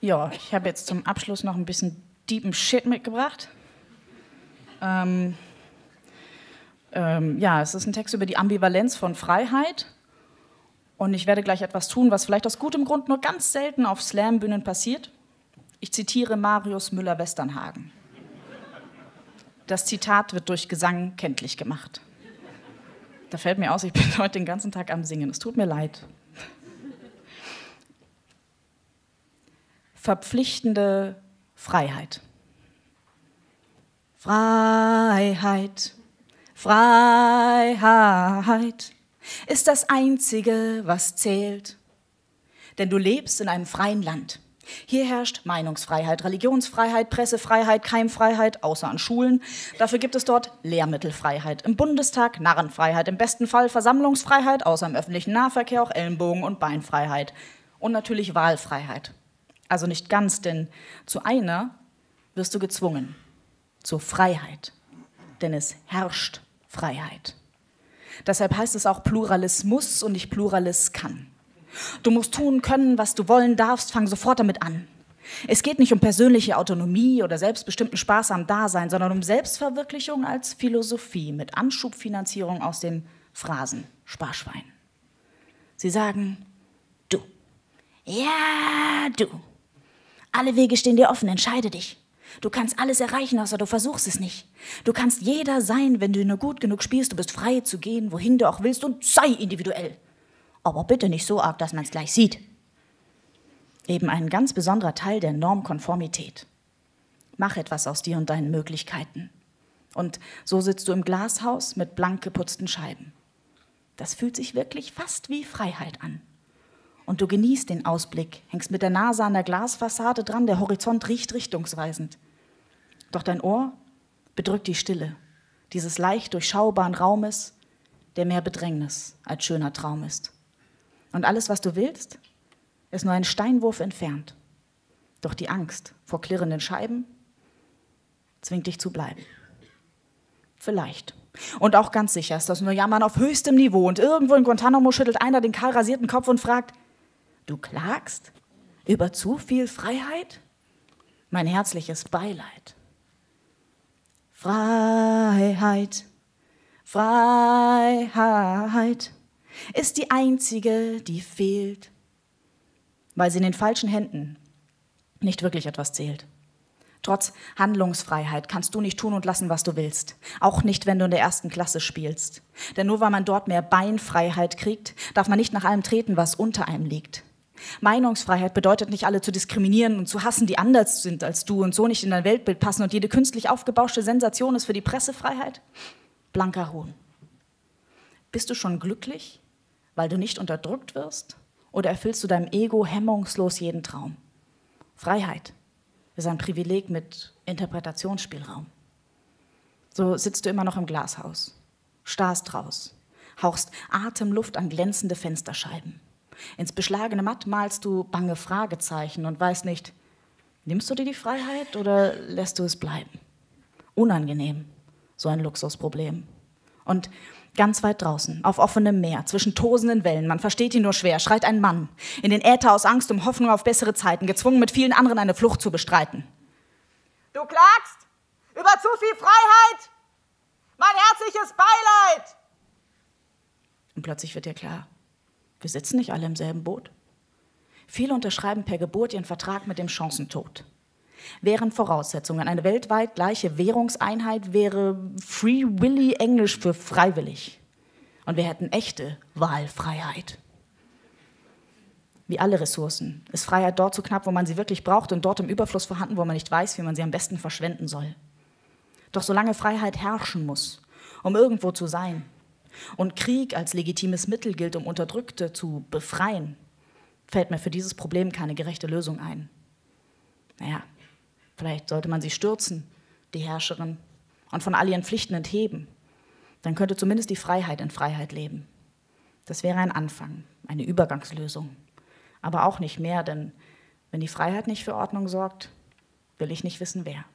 Ja, ich habe jetzt zum Abschluss noch ein bisschen deepen Shit mitgebracht. Ähm, ähm, ja, es ist ein Text über die Ambivalenz von Freiheit. Und ich werde gleich etwas tun, was vielleicht aus gutem Grund nur ganz selten auf Slam-Bühnen passiert. Ich zitiere Marius Müller-Westernhagen. Das Zitat wird durch Gesang kenntlich gemacht. Da fällt mir aus, ich bin heute den ganzen Tag am Singen. Es tut mir leid. Verpflichtende Freiheit. Freiheit, Freiheit ist das Einzige, was zählt. Denn du lebst in einem freien Land. Hier herrscht Meinungsfreiheit, Religionsfreiheit, Pressefreiheit, Keimfreiheit, außer an Schulen. Dafür gibt es dort Lehrmittelfreiheit. Im Bundestag Narrenfreiheit, im besten Fall Versammlungsfreiheit, außer im öffentlichen Nahverkehr auch Ellenbogen- und Beinfreiheit. Und natürlich Wahlfreiheit. Also nicht ganz, denn zu einer wirst du gezwungen, zur Freiheit. Denn es herrscht Freiheit. Deshalb heißt es auch Pluralismus und nicht Pluralis kann. Du musst tun können, was du wollen darfst, fang sofort damit an. Es geht nicht um persönliche Autonomie oder selbstbestimmten Spaß am Dasein, sondern um Selbstverwirklichung als Philosophie mit Anschubfinanzierung aus dem Phrasensparschwein. Sie sagen, du. Ja, du. Alle Wege stehen dir offen, entscheide dich. Du kannst alles erreichen, außer du versuchst es nicht. Du kannst jeder sein, wenn du nur gut genug spielst. Du bist frei zu gehen, wohin du auch willst und sei individuell. Aber bitte nicht so arg, dass man es gleich sieht. Eben ein ganz besonderer Teil der Normkonformität. Mach etwas aus dir und deinen Möglichkeiten. Und so sitzt du im Glashaus mit blank geputzten Scheiben. Das fühlt sich wirklich fast wie Freiheit an. Und du genießt den Ausblick, hängst mit der Nase an der Glasfassade dran, der Horizont riecht richtungsweisend. Doch dein Ohr bedrückt die Stille dieses leicht durchschaubaren Raumes, der mehr Bedrängnis als schöner Traum ist. Und alles, was du willst, ist nur ein Steinwurf entfernt. Doch die Angst vor klirrenden Scheiben zwingt dich zu bleiben. Vielleicht. Und auch ganz sicher ist das nur Jammern auf höchstem Niveau. Und irgendwo in Guantanamo schüttelt einer den kahl rasierten Kopf und fragt, du klagst über zu viel Freiheit? Mein herzliches Beileid. Freiheit, Freiheit ist die einzige, die fehlt, weil sie in den falschen Händen nicht wirklich etwas zählt. Trotz Handlungsfreiheit kannst du nicht tun und lassen, was du willst. Auch nicht, wenn du in der ersten Klasse spielst. Denn nur weil man dort mehr Beinfreiheit kriegt, darf man nicht nach allem treten, was unter einem liegt. Meinungsfreiheit bedeutet nicht alle zu diskriminieren und zu hassen, die anders sind als du und so nicht in dein Weltbild passen und jede künstlich aufgebauschte Sensation ist für die Pressefreiheit. Blanker Hohn. Bist du schon glücklich, weil du nicht unterdrückt wirst? Oder erfüllst du deinem Ego hemmungslos jeden Traum? Freiheit ist ein Privileg mit Interpretationsspielraum. So sitzt du immer noch im Glashaus, starrst raus, hauchst Atemluft an glänzende Fensterscheiben. Ins beschlagene Matt malst du bange Fragezeichen und weißt nicht, nimmst du dir die Freiheit oder lässt du es bleiben? Unangenehm, so ein Luxusproblem. Und Ganz weit draußen, auf offenem Meer, zwischen tosenden Wellen, man versteht ihn nur schwer, schreit ein Mann, in den Äther aus Angst um Hoffnung auf bessere Zeiten, gezwungen mit vielen anderen eine Flucht zu bestreiten. Du klagst über zu viel Freiheit? Mein herzliches Beileid! Und plötzlich wird dir klar, wir sitzen nicht alle im selben Boot. Viele unterschreiben per Geburt ihren Vertrag mit dem Chancentod wären Voraussetzungen. Eine weltweit gleiche Währungseinheit wäre Free Willy Englisch für freiwillig. Und wir hätten echte Wahlfreiheit. Wie alle Ressourcen ist Freiheit dort so knapp, wo man sie wirklich braucht und dort im Überfluss vorhanden, wo man nicht weiß, wie man sie am besten verschwenden soll. Doch solange Freiheit herrschen muss, um irgendwo zu sein, und Krieg als legitimes Mittel gilt, um Unterdrückte zu befreien, fällt mir für dieses Problem keine gerechte Lösung ein. Naja, Vielleicht sollte man sie stürzen, die Herrscherin, und von all ihren Pflichten entheben. Dann könnte zumindest die Freiheit in Freiheit leben. Das wäre ein Anfang, eine Übergangslösung. Aber auch nicht mehr, denn wenn die Freiheit nicht für Ordnung sorgt, will ich nicht wissen, wer.